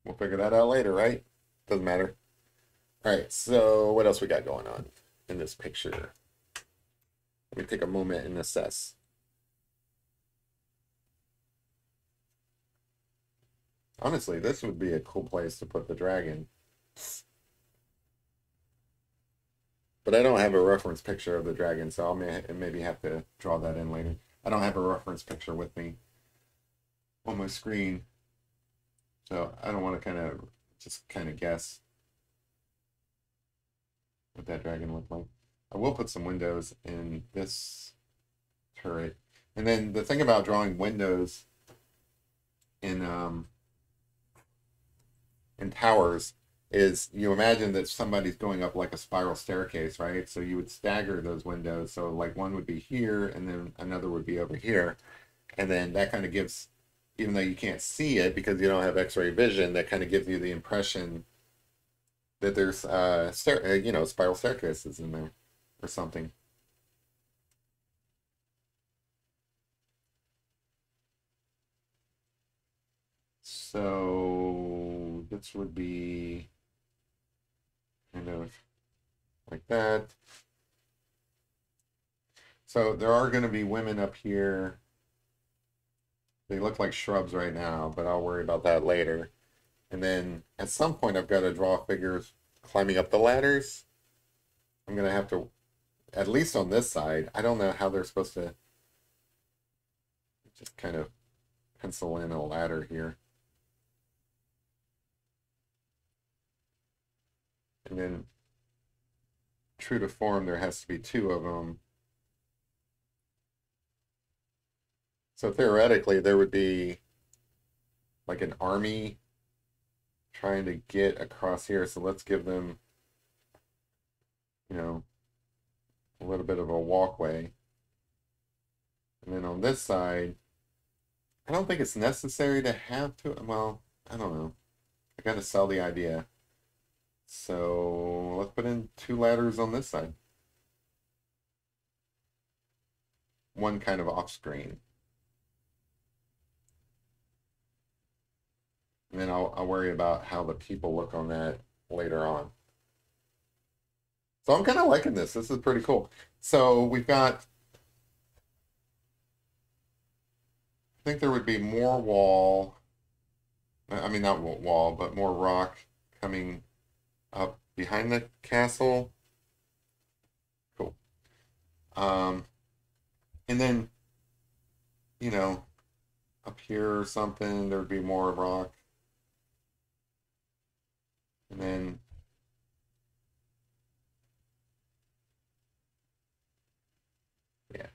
[SPEAKER 1] We'll figure that out later, right? Doesn't matter. All right, so what else we got going on in this picture? Let me take a moment and assess. Honestly, this would be a cool place to put the dragon. But I don't have a reference picture of the dragon, so I'll may maybe have to draw that in later. I don't have a reference picture with me on my screen. So I don't want to kind of just kind of guess what that dragon looked like. I will put some windows in this turret. And then the thing about drawing windows in um, in towers is you imagine that somebody's going up like a spiral staircase, right? So you would stagger those windows. So like one would be here and then another would be over here. And then that kind of gives, even though you can't see it because you don't have x-ray vision, that kind of gives you the impression that there's uh, stair, uh, you know, spiral staircases in there or something. So this would be kind of like that. So there are going to be women up here. They look like shrubs right now, but I'll worry about that later. And then at some point I've got to draw figures climbing up the ladders. I'm going to have to, at least on this side, I don't know how they're supposed to just kind of pencil in a ladder here. And then true to form, there has to be two of them. So theoretically, there would be like an army trying to get across here. So let's give them, you know, a little bit of a walkway. And then on this side, I don't think it's necessary to have to, well, I don't know. I got to sell the idea. So let's put in two ladders on this side. One kind of off screen. And then I'll, I'll worry about how the people look on that later on. So I'm kind of liking this. This is pretty cool. So we've got, I think there would be more wall, I mean, not wall, but more rock coming up behind the castle. Cool. Um, and then, you know, up here or something, there'd be more rock. And then yeah.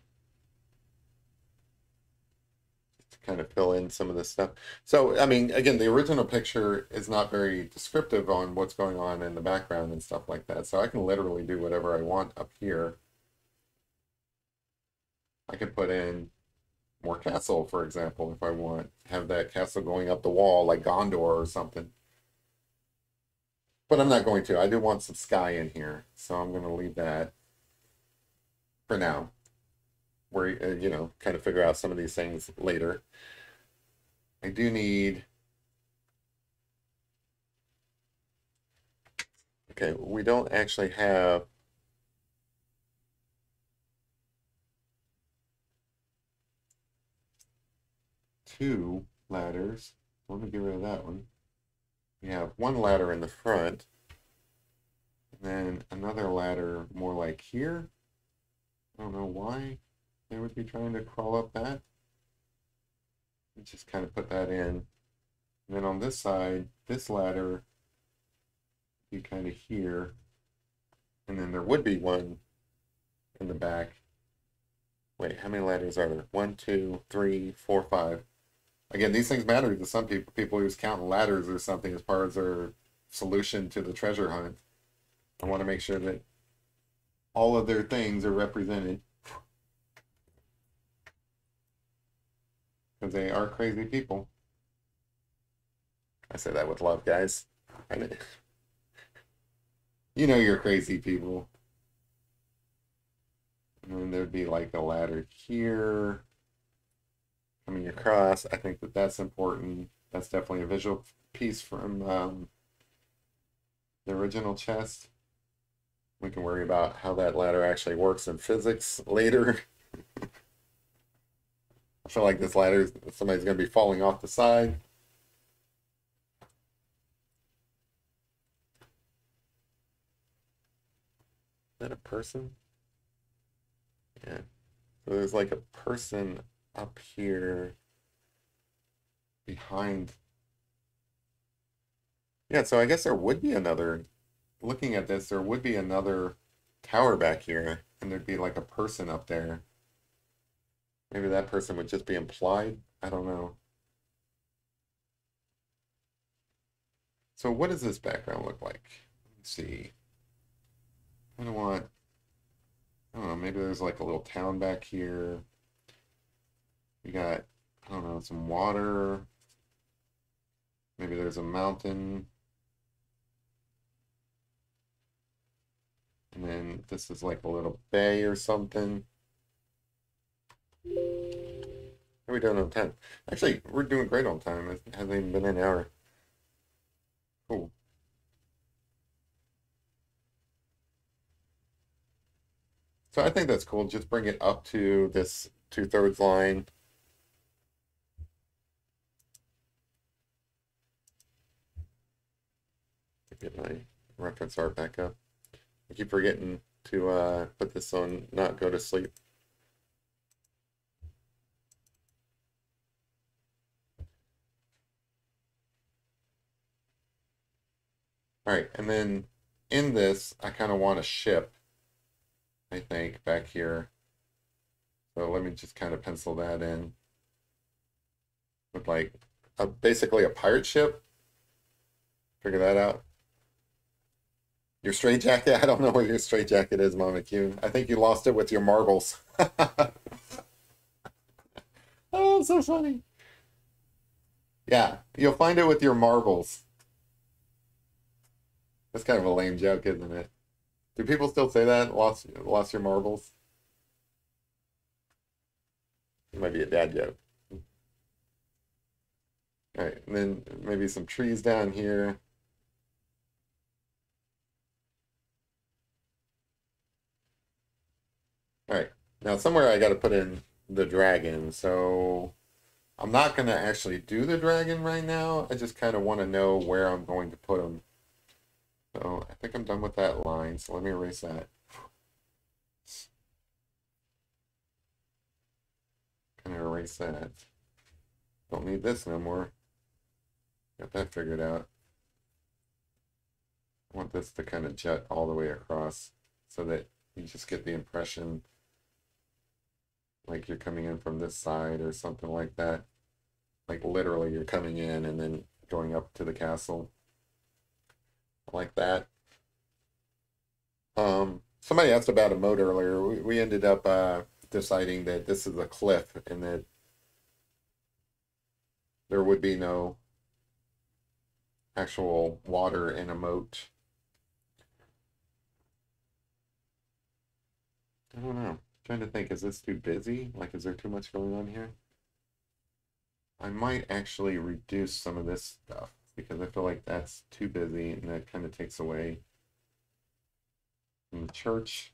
[SPEAKER 1] Just to kind of fill in some of this stuff. So, I mean, again, the original picture is not very descriptive on what's going on in the background and stuff like that. So I can literally do whatever I want up here. I could put in more castle, for example, if I want. Have that castle going up the wall like Gondor or something. But I'm not going to. I do want some sky in here, so I'm going to leave that for now. Where, uh, you know, kind of figure out some of these things later. I do need... Okay, we don't actually have... two ladders. Let me get rid of that one. We have one ladder in the front, and then another ladder more like here. I don't know why they would be trying to crawl up that. Just kind of put that in. And then on this side, this ladder be kind of here. And then there would be one in the back. Wait, how many ladders are there? One, two, three, four, five. Again, these things matter to some people. People who's counting ladders or something as part of their solution to the treasure hunt. I want to make sure that all of their things are represented. Because they are crazy people. I say that with love, guys. you know you're crazy people. And then there'd be like a ladder here coming across. I think that that's important. That's definitely a visual piece from um, the original chest. We can worry about how that ladder actually works in physics later. I feel like this ladder, somebody's going to be falling off the side. Is that a person? Yeah. So there's like a person up here behind. Yeah, so I guess there would be another, looking at this, there would be another tower back here, and there'd be like a person up there. Maybe that person would just be implied. I don't know. So what does this background look like? Let's see. I don't want, I don't know, maybe there's like a little town back here. We got, I don't know, some water. Maybe there's a mountain. And then this is like a little bay or something. How are we doing on time? Actually, we're doing great on time. It hasn't even been an hour. Cool. So I think that's cool. Just bring it up to this two thirds line. Get my reference art back up. I keep forgetting to uh, put this on not go to sleep. All right, and then in this, I kind of want a ship, I think, back here. So let me just kind of pencil that in. With like, a, basically a pirate ship. Figure that out. Your straight jacket? I don't know where your straight jacket is, Mama Q. I think you lost it with your marbles. oh, so funny. Yeah, you'll find it with your marbles. That's kind of a lame joke, isn't it? Do people still say that? Lost, lost your marbles? It might be a dad joke. All right, and then maybe some trees down here. All right, now somewhere I got to put in the dragon, so I'm not going to actually do the dragon right now. I just kind of want to know where I'm going to put him. So I think I'm done with that line, so let me erase that. Kind of erase that. Don't need this no more. Got that figured out. I want this to kind of jet all the way across so that you just get the impression like you're coming in from this side or something like that. Like literally you're coming in and then going up to the castle like that. Um, somebody asked about a moat earlier. We, we ended up uh, deciding that this is a cliff and that there would be no actual water in a moat. I don't know. I'm trying to think, is this too busy? Like, is there too much going on here? I might actually reduce some of this stuff because I feel like that's too busy and that kind of takes away from the church.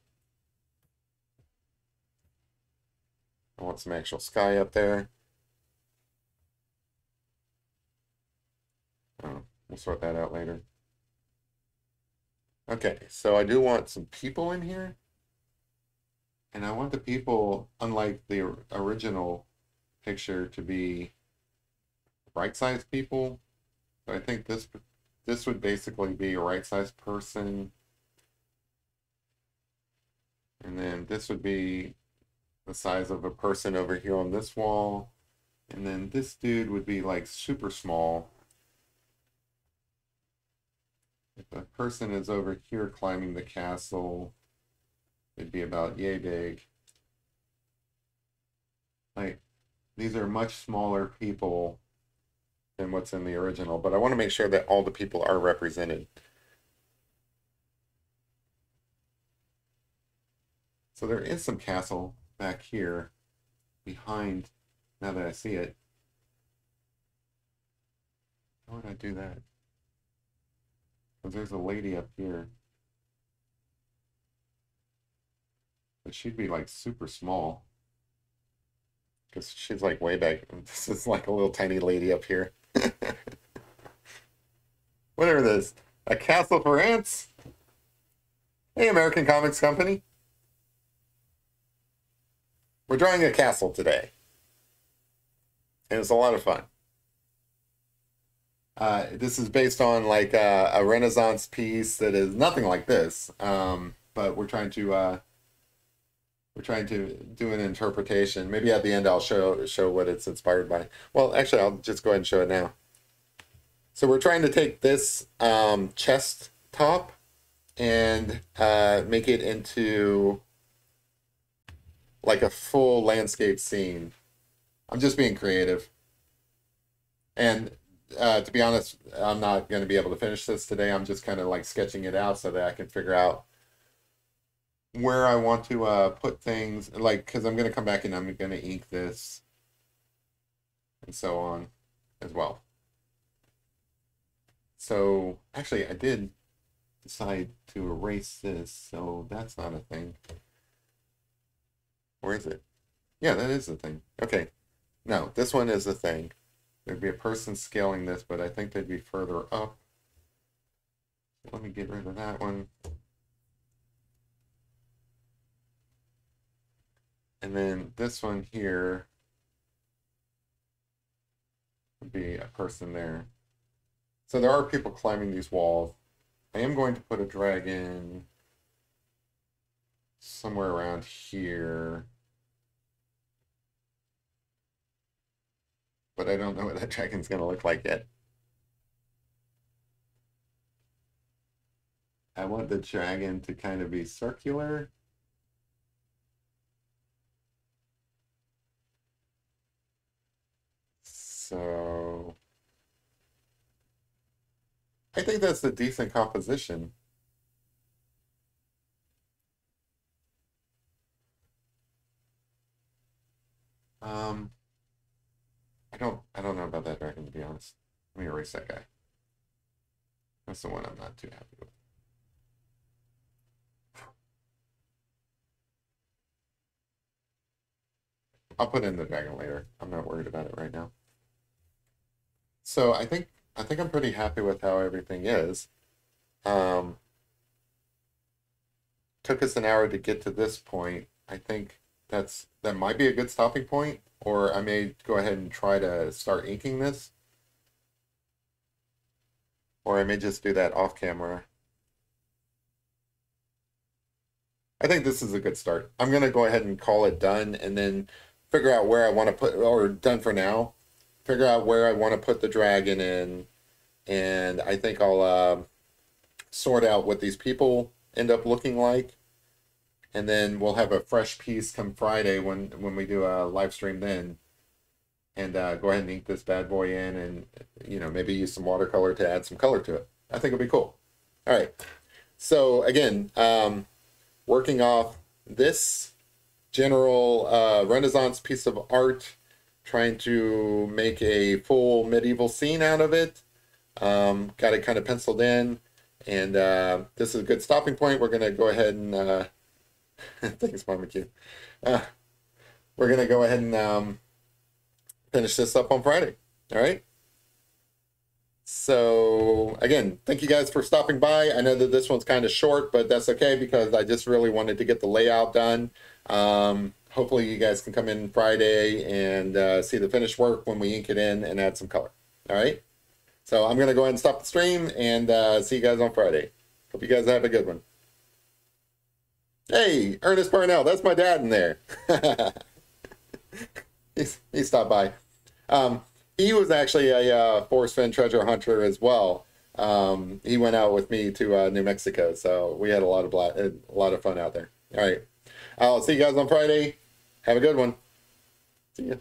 [SPEAKER 1] I want some actual sky up there. Oh, we'll sort that out later. Okay, so I do want some people in here. And I want the people, unlike the original picture, to be right-sized people. So I think this this would basically be a right-sized person. And then this would be the size of a person over here on this wall. And then this dude would be like super small. If a person is over here climbing the castle, it'd be about yay big. Like, these are much smaller people than what's in the original, but I want to make sure that all the people are represented. So there is some castle back here behind, now that I see it. How would I do that? Because there's a lady up here. But she'd be like super small. Because she's like way back. This is like a little tiny lady up here. Whatever this. A castle for ants? Hey, American Comics Company. We're drawing a castle today. And it's a lot of fun. Uh, this is based on like uh, a Renaissance piece that is nothing like this, um, but we're trying to uh, we're trying to do an interpretation. Maybe at the end I'll show show what it's inspired by. Well, actually, I'll just go ahead and show it now. So we're trying to take this um, chest top and uh, make it into like a full landscape scene. I'm just being creative. And uh, to be honest, I'm not going to be able to finish this today. I'm just kind of like sketching it out so that I can figure out where I want to uh, put things. Like, because I'm going to come back and I'm going to ink this and so on as well. So actually, I did decide to erase this, so that's not a thing. Where is it? Yeah, that is the thing. Okay. No, this one is the thing. There'd be a person scaling this, but I think they'd be further up. Let me get rid of that one. And then this one here would be a person there. So there are people climbing these walls. I am going to put a dragon somewhere around here. But I don't know what that dragon's going to look like yet. I want the dragon to kind of be circular. So I think that's a decent composition. Um, I don't, I don't know about that dragon to be honest. Let me erase that guy. That's the one I'm not too happy with. I'll put in the dragon later. I'm not worried about it right now. So I think I think I'm pretty happy with how everything is. Um, took us an hour to get to this point. I think that's that might be a good stopping point, or I may go ahead and try to start inking this. Or I may just do that off camera. I think this is a good start. I'm to go ahead and call it done and then figure out where I want to put, or done for now, figure out where I want to put the dragon in. And I think I'll uh, sort out what these people end up looking like. And then we'll have a fresh piece come Friday when, when we do a live stream then. And uh, go ahead and ink this bad boy in and, you know, maybe use some watercolor to add some color to it. I think it'll be cool. All right. So again, um, working off this general uh, Renaissance piece of art, trying to make a full medieval scene out of it. Um, got it kind of penciled in, and uh, this is a good stopping point. We're going to go ahead and, uh, thanks, Mama Q. Uh, we're going to go ahead and um, finish this up on Friday. All right. So again, thank you guys for stopping by. I know that this one's kind of short, but that's okay because I just really wanted to get the layout done. Um, hopefully you guys can come in Friday and uh, see the finished work when we ink it in and add some color. All right. So I'm going to go ahead and stop the stream and uh, see you guys on Friday. Hope you guys have a good one. Hey, Ernest Parnell, that's my dad in there. he's, he stopped by. Um, he was actually a uh, Forrest Fenn treasure hunter as well. Um, he went out with me to uh, New Mexico, so we had a lot of a lot of fun out there. All right, I'll see you guys on Friday. Have a good one. See ya.